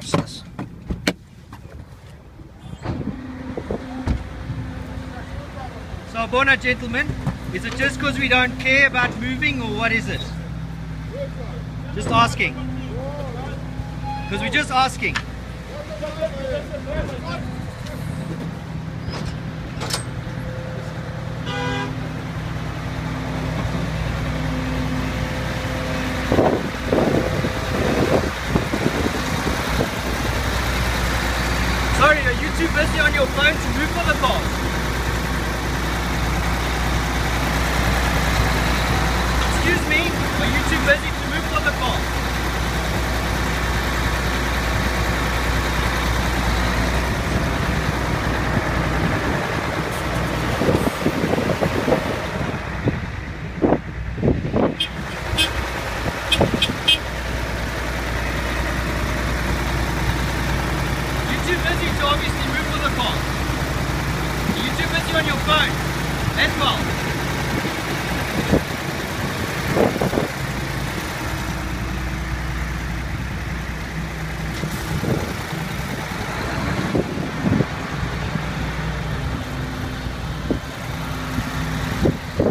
This. So, Bona, gentlemen, is it just because we don't care about moving, or what is it? Just asking. Because we're just asking. Sorry, are you too busy on your phone to move for the car? Excuse me, are you too busy to move for the car? too busy to obviously move with the car. You're too busy on your phone as well. you